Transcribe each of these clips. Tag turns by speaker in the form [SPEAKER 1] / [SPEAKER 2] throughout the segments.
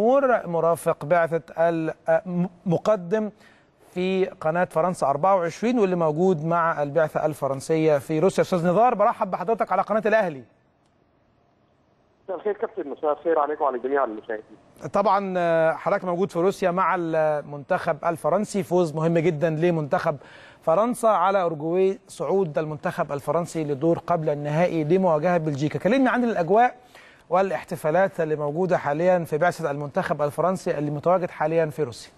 [SPEAKER 1] نور مرافق بعثة المقدم في قناة فرنسا 24 واللي موجود مع البعثة الفرنسية في روسيا. أستاذ نزار برحب بحضرتك على قناة الأهلي.
[SPEAKER 2] مساء الخير كابتن مساء الخير عليكم وعلى جميع المشاهدين.
[SPEAKER 1] طبعا حضرتك موجود في روسيا مع المنتخب الفرنسي. فوز مهم جدا لمنتخب فرنسا على أورجواي صعود المنتخب الفرنسي لدور قبل النهائي لمواجهة بلجيكا. كلمنا عن الأجواء والاحتفالات اللي موجودة حاليا في بعثة المنتخب الفرنسي اللي متواجد حاليا في روسيا.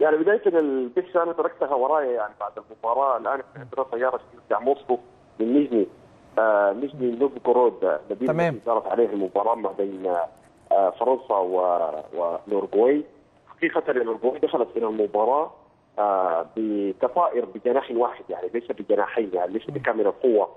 [SPEAKER 2] يعني بداية البث أنا تركتها ورايا يعني بعد المباراة. الآن عندنا طيارة ترجع موسكو من نيجني آه نيجني نوفغورود المدينة
[SPEAKER 1] تمام.
[SPEAKER 2] دارت عليها المباراة ما بين آه فرنسا والأورجواي حقيقة الأورجواي دخلت إلى المباراة آه بكطائر بجناح واحد يعني ليس بجناحين يعني ليس بكامل القوة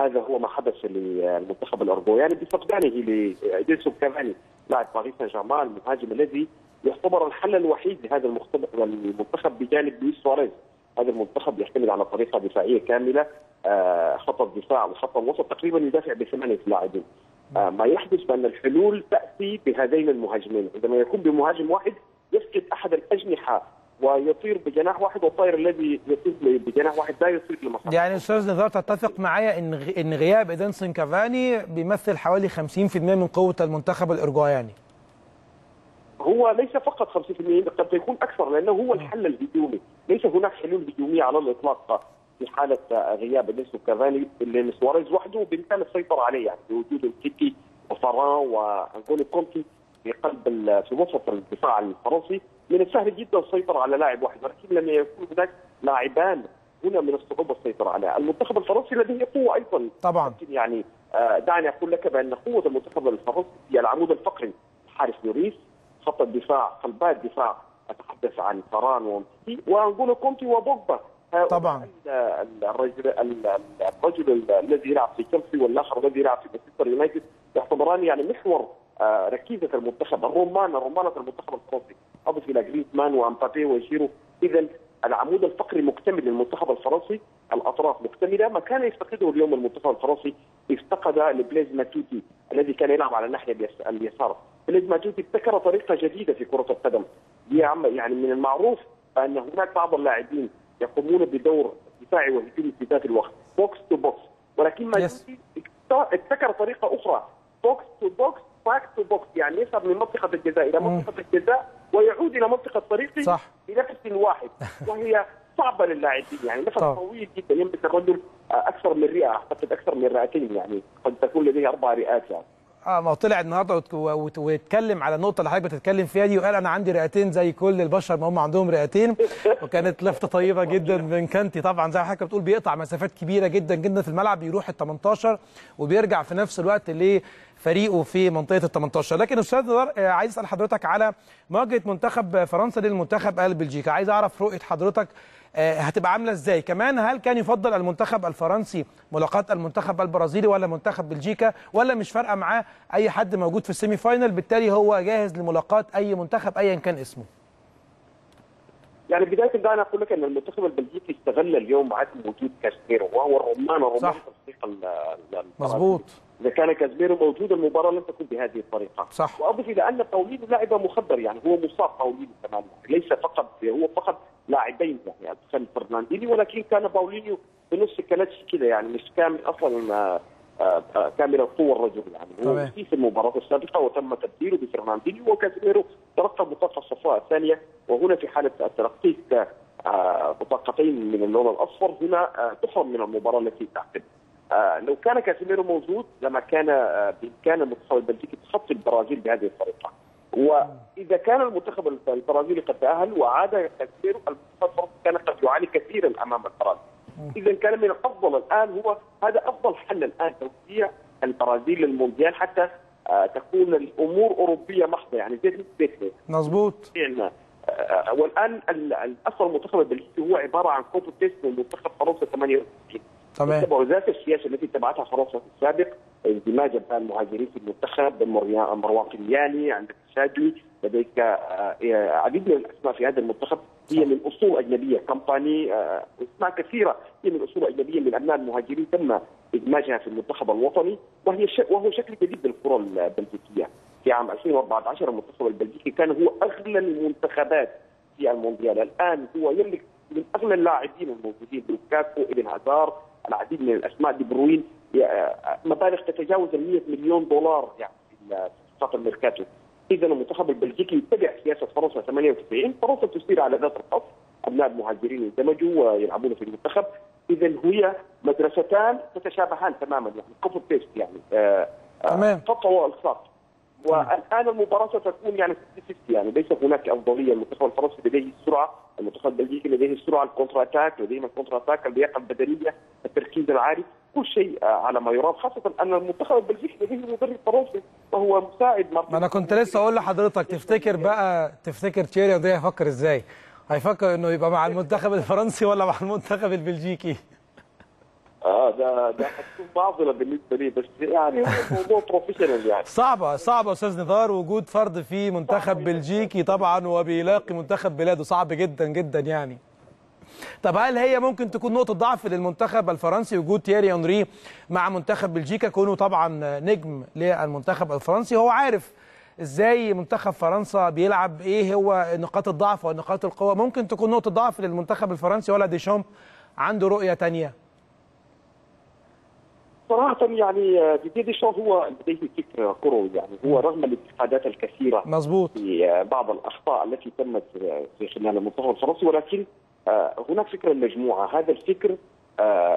[SPEAKER 2] هذا هو ما حدث للمنتخب الأورجواي يعني بفقدانه لإدينسون كافاني لاعب باريس سان جيرمان المهاجم الذي يعتبر الحل الوحيد لهذا المنتخب بجانب لويس سواريز. هذا المنتخب يعتمد على طريقة دفاعية كاملة آه، خط الدفاع وخط الوسط تقريبا يدافع بثمانية لاعبين. آه، ما يحدث بان الحلول تأتي بهذين المهاجمين. عندما يكون بمهاجم واحد يفقد أحد الأجنحة ويطير بجناح واحد والطائر الذي يطير بجناح واحد لا يصير لمصلحته
[SPEAKER 1] يعني أستاذ نزار تتفق معايا غ- إن غياب إدنسون كافاني بيمثل حوالي 50% من قوة المنتخب الأورجواياني
[SPEAKER 2] هو ليس فقط 50% قد يكون أكثر لأنه هو الحل الهجومي، ليس هناك حلول هجومية على الإطلاق في حالة غياب إدينسون كافاني لويس سواريز وحده بامكان السيطره عليه يعني بوجود أومتيتي وفاران ونغولو كانتي في قلب في وسط الدفاع الفرنسي. من السهل جدا السيطرة على لاعب واحد ولكن لما يكون هناك لاعبان هنا من الصعوبه السيطرة عليه، المنتخب الفرنسي لديه قوة أيضا.
[SPEAKER 1] طبعا.
[SPEAKER 2] يعني آه، دعني أقول لك بأن قوة المنتخب الفرنسي هي العمود الفقري. حارس لوريس خط الدفاع قلبا الدفاع أتحدث عن فران ومتي وانغولو كونتي وبوجبا.
[SPEAKER 1] طبعا.
[SPEAKER 2] ال- ال- الرجل ال- ال- الرجل ال- الذي يلعب في تشيلسي والآخر الذي يلعب في مانشستر يونايتد يعتبران يعني محور ركيزة المنتخب الرمان رمانه المنتخب الفرنسي اضف إلى جريزمان ومبابي وجيرو. اذا العمود الفقري مكتمل للمنتخب الفرنسي الأطراف مكتملة. ما كان يفتقده اليوم المنتخب الفرنسي افتقد لبليز ماتويدي الذي كان يلعب على الناحية اليس- اليسار. بليز ماتويدي ابتكر طريقة جديدة في كرة القدم. يعني من المعروف أن هناك بعض اللاعبين يقومون بدور دفاعي وهجومي في ذات الوقت. box to box ولكن ماتويدي ابت- ابتكر طريقة أخرى. box to box back to box يعني يذهب من منطقة الجزاء
[SPEAKER 1] إلى.
[SPEAKER 2] منطقة الجزاء ويعود إلى منطقة طريقه
[SPEAKER 1] صح.
[SPEAKER 2] بنفس واحد. وهي صعبة للاعبين يعني نفس. طويل جدا يملك الرجل أكثر من رئة أعتقد أكثر من رئتين يعني قد تكون لديه أربع رئات يعني.
[SPEAKER 1] آه ما طلع النهارده واتكلم على النقطة اللي حضرتك بتتكلم فيها دي وقال أنا عندي رئتين زي كل البشر ما هم عندهم رئتين. وكانت لفتة طيبة جدا من كانتي طبعا زي ما حضرتك بتقول بيقطع مسافات كبيرة جدا جدا في الملعب بيروح ال 18 وبيرجع في نفس الوقت لفريقه في منطقة ال 18 لكن أستاذ نزار آه، عايز أسأل حضرتك على مواجهة منتخب فرنسا للمنتخب البلجيكي عايز أعرف رؤية حضرتك آه، هتبقى عاملة إزاي؟ كمان هل كان يفضل المنتخب الفرنسي ملاقاة المنتخب البرازيلي ولا منتخب بلجيكا؟ ولا مش فارقة معاه أي حد موجود في ال semi final بالتالي هو جاهز لملاقاة أي منتخب ايا كان اسمه.
[SPEAKER 2] يعني بداية دعني أقول لك إن المنتخب البلجيكي استغل اليوم عدم وجود كاسميرو وهو الرمان الرمان
[SPEAKER 1] صح.
[SPEAKER 2] التسويق ال- ال-
[SPEAKER 1] مظبوط.
[SPEAKER 2] إذا كان كاسميرو موجود المباراة لن تكون بهذه الطريقة.
[SPEAKER 1] صح.
[SPEAKER 2] وأضف إلى أن باولينيو لاعب مخضرم يعني هو مصاب باولينيو كمان ليس فقط هو فقط لاعبين يعني أدخل فرناندينيو ولكن كان باولينيو بنص كلاتش كده يعني مش كامل أصلا آه، آه، آه، كامل القوة الرجل يعني هو. في المباراة السابقة وتم تبديله بفرناندينيو وكاسيميرو تلقى البطاقه الصفراء الثانية وهنا في حالة تلقيك آه، بطاقتين من اللون الأصفر هنا تحرم من المباراة التي تعقد آه، لو كان كاسيميرو موجود لما كان آه، بامكان المنتخب البلجيكي تخطي البرازيل بهذه الطريقة. وإذا كان المنتخب البرازيلي قد تأهل وعاد كاسيميرو المنتخب الفرنسي كان قد يعاني كثيرا أمام البرازيل. اذا كان من الأفضل الآن هو هذا أفضل حل الآن توديع البرازيل للمونديال حتى آه، تكون الأمور أوروبية محضة يعني زي مثل
[SPEAKER 1] مظبوط.
[SPEAKER 2] والآن ال- ال- أصلا المنتخب البلجيكي هو عبارة عن copy paste من منتخب فرنسا 98
[SPEAKER 1] تمام.
[SPEAKER 2] ذات السياسة التي اتبعتها فرنسا في السابق اندماج المهاجرين في المنتخب مروان قلياني عندك شادي لديك آه، آه، عديد من الأسماء في هذا المنتخب هي من أصول أجنبية. كمباني آه، أسماء كثيرة هي من أصول أجنبية من أبناء المهاجرين تم إدماجها في المنتخب الوطني وهي. وهو شكل جديد للكرة البلجيكية. في عام 2014 المنتخب البلجيكي كان هو اغلى المنتخبات في المونديال. الآن هو يملك من اغلى اللاعبين الموجودين لوكاكو إيدين هازارد العديد من الأسماء دي بروين مبالغ تتجاوز ال 100 مليون دولار يعني في صفقات الميركاتو. اذا المنتخب البلجيكي يتبع سياسة فرنسا 98 فرنسا تسير على ذات الخط أبناء المهاجرين يندمجوا ويلعبون في المنتخب. اذا هي مدرستان تتشابهان تماما يعني copy paste يعني آه
[SPEAKER 1] تمام.
[SPEAKER 2] خطه والصاق والآن المباراة ستكون يعني 50 يعني ليس هناك أفضلية المنتخب الفرنسي لديه السرعة، المنتخب البلجيكي لديه السرعة ال counter attack، لديهم ال counter attack، اللياقة البدنية، التركيز العالي، كل شيء على ما يرام خاصة أن المنتخب البلجيكي لديه مدرب فرنسي وهو مساعد
[SPEAKER 1] ما أنا كنت لسه أقول لحضرتك تفتكر بقى تفتكر تيري ده هيفكر إزاي؟ هيفكر إنه يبقى مع المنتخب الفرنسي ولا مع المنتخب البلجيكي؟
[SPEAKER 2] آه ده ده هتكون معضلة بالنسبة لي بس يعني موضوع professional يعني.
[SPEAKER 1] صعبة صعبة أستاذ نزار وجود فرد في منتخب بلجيكي طبعا وبيلاقي منتخب بلاده صعب جدا جدا يعني. طب هل هي ممكن تكون نقطة ضعف للمنتخب الفرنسي وجود تيري هنري مع منتخب بلجيكا؟ كونه طبعا نجم للمنتخب الفرنسي هو عارف إزاي منتخب فرنسا بيلعب إيه هو نقاط الضعف ونقاط القوة. ممكن تكون نقطة ضعف للمنتخب الفرنسي ولا ديشامب عنده رؤية تانية؟
[SPEAKER 2] صراحة يعني ديديه ديشامب هو لديه فكر كروي يعني هو رغم الانتقادات الكثيرة
[SPEAKER 1] مظبوط.
[SPEAKER 2] في بعض الأخطاء التي تمت في خلال المنتخب الفرنسي ولكن هناك فكر المجموعة هذا الفكر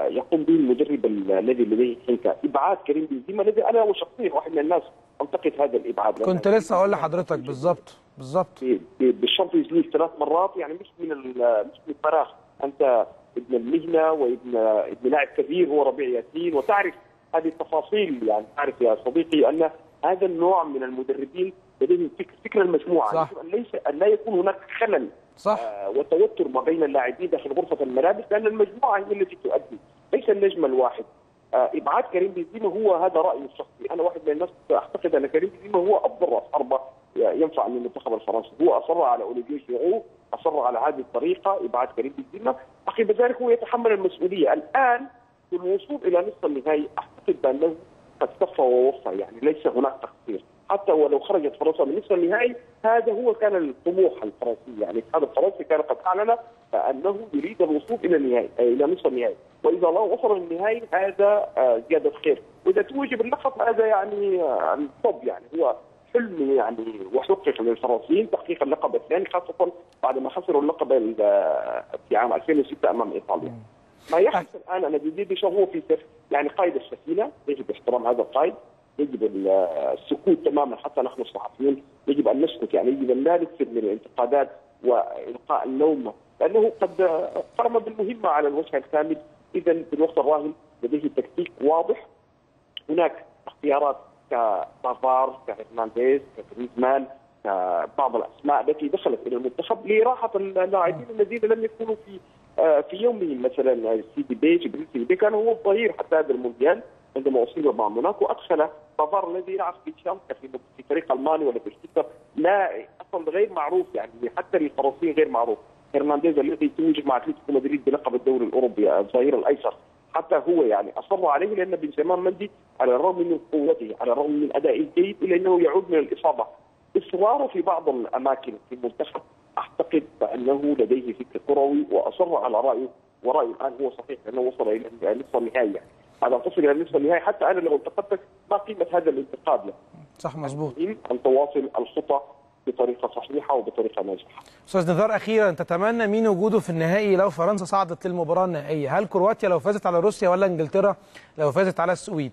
[SPEAKER 2] يقوم به المدرب الذي لديه حنكة إبعاد كريم بنزيما الذي أنا وشخصيا واحد من الناس أنتقد هذا الإبعاد.
[SPEAKER 1] كنت لسه أقول لحضرتك بالظبط بالظبط
[SPEAKER 2] بال Champions League ثلاث مرات يعني مش من مش من الفراغ. أنت ابن المهنة وابن ابن لاعب كبير هو ربيع ياسين. وتعرف هذه التفاصيل يعني تعرف يا صديقي أن هذا النوع من المدربين لديهم فكر فكر المجموعة.
[SPEAKER 1] صح.
[SPEAKER 2] أن ليس أن لا يكون هناك خلل
[SPEAKER 1] صح.
[SPEAKER 2] آه وتوتر ما بين اللاعبين داخل غرفة الملابس لأن المجموعة هي التي تؤدي. ليس النجم الواحد. آه إبعاد كريم بنزيما هو هذا رأيي الشخصي. أنا واحد من الناس أعتقد أن كريم بنزيما هو أفضل رأس حربة ينفع للمنتخب الفرنسي. هو أصر على اوليفيه جيرو أصر على هذه الطريقة إبعاد كريم بنزيما. أخي بذلك هو يتحمل المسؤولية. الآن في الوصول إلى نصف النهائي أعتقد بانه قد كفى ووفى يعني ليس هناك تقصير. حتى ولو خرجت فرنسا من نصف النهائي هذا هو كان الطموح الفرنسي. يعني الاتحاد الفرنسي كان قد أعلن أنه يريد الوصول إلى النهائي إلى نصف النهائي. وإذا لا وصل للنهائي هذا زيادة خير. وإذا توج باللقب هذا يعني الطب يعني هو حلم يعني وحقق للفرنسيين تحقيق اللقب الثاني خاصة بعد ما خسروا اللقب في عام 2006 أمام إيطاليا. ما يحدث الآن أن ديدي ديشان هو في سر يعني قائد السفينة يجب احترام هذا القائد يجب السكوت تماما حتى نحن الصحفيين يجب أن نسكت يعني يجب أن لا نكثر من الانتقادات وإلقاء اللوم لأنه قد قام بالمهمة على الوجه الكامل. اذا في الوقت الراهن لديه تكتيك واضح. هناك اختيارات كبافار كهرنانديز كجريزمان كبعض الأسماء التي دخلت إلى المنتخب لراحة اللاعبين الذين لم يكونوا في في يومهم مثلا سيديبي جبريل سيديبي كان هو الظهير حتى هذا المونديال عندما أصيب مع موناكو. أدخل بافار الذي يلعب في شامكا في في فريق ألماني ولا في شتوتغارت أصلا غير معروف يعني حتى للفرنسيين غير معروف. هرنانديز الذي توج مع أتلتيكو مدريد بلقب الدوري الأوروبي الظهير الأيسر. حتى هو يعني أصر عليه لأن بنجامان مندي على الرغم من قوته على الرغم من ادائه الجيد إلا أنه يعود من الإصابة. إصراره في بعض الأماكن في المنتخب أعتقد بأنه لديه فكر كروي وأصر على رأيه ورايه الآن هو صحيح لأنه وصل إلى نصف النهائي. يعني هذا تصل إلى نصف النهائي حتى أنا لو انتقدتك ما قيمة هذا الانتقاد يعني.
[SPEAKER 1] صح مظبوط.
[SPEAKER 2] أن تواصل الخطى بطريقة صحيحة وبطريقة ناجحة.
[SPEAKER 1] أستاذ نزار أخيرا تتمنى مين وجوده في النهائي لو فرنسا صعدت للمباراة النهائية؟ هل كرواتيا لو فازت على روسيا ولا إنجلترا لو فازت على السويد؟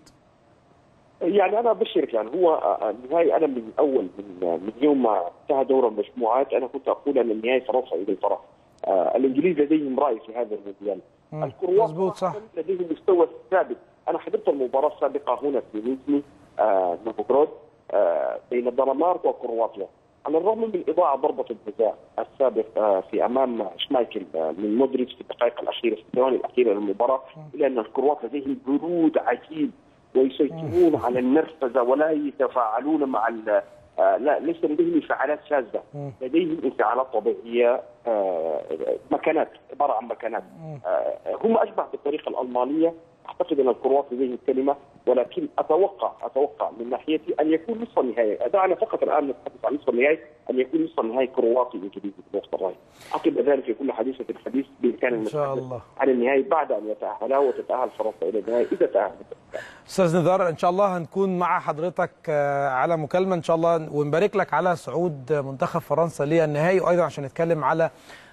[SPEAKER 2] يعني أنا ابشرك يعني هو النهائي أنا من أول من من يوم ما انتهى دور المجموعات أنا كنت أقول أن النهائي فرنسا انجلترا. آه الانجليز لديهم رأي في هذا المونديال.
[SPEAKER 1] الكروات
[SPEAKER 2] لديهم مستوى ثابت، أنا حضرت المباراة السابقة هنا في نيزني آه نوفوغراد آه بين الدنمارك وكرواتيا. على الرغم من إضاعة ضربة الجزاء السابق في أمام شمايكل من مودريتش في الدقائق الأخيرة في الثواني الأخيرة للمباراة الا أن الكروات لديهم برود عجيب ويسيطرون على النرفزة ولا يتفاعلون مع لا ليس لديهم انفعالات شاذة لديهم انفعالات طبيعية مكانات عبارة عن مكانات. هم أشبه بالطريقة الألمانية. أعتقد أن الكروات لديهم كلمة ولكن أتوقع أتوقع من ناحيتي أن يكون نصف النهائي. دعنا فقط الآن نتحدث عن نصف النهائي. أن يكون نصف النهائي كرواتي انجليزي بنقطه الرأي. عقب ذلك يكون حديثه الحديث بامكان
[SPEAKER 1] إن شاء
[SPEAKER 2] المتحدث
[SPEAKER 1] الله.
[SPEAKER 2] عن النهائي بعد أن يتأهلا وتتأهل فرنسا إلى النهائي إذا تاهلت
[SPEAKER 1] أستاذ نزار إن شاء الله هنكون مع حضرتك آه، على مكالمة إن شاء الله ونبارك لك على صعود منتخب فرنسا للنهائي. وأيضا عشان نتكلم على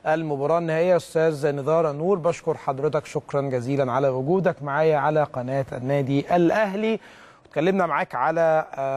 [SPEAKER 1] المباراة النهائية أستاذ نزار نور بشكر حضرتك شكرا جزيلا على وجودك معايا على قناة النادي الأهلي. اتكلمنا معاك على آه،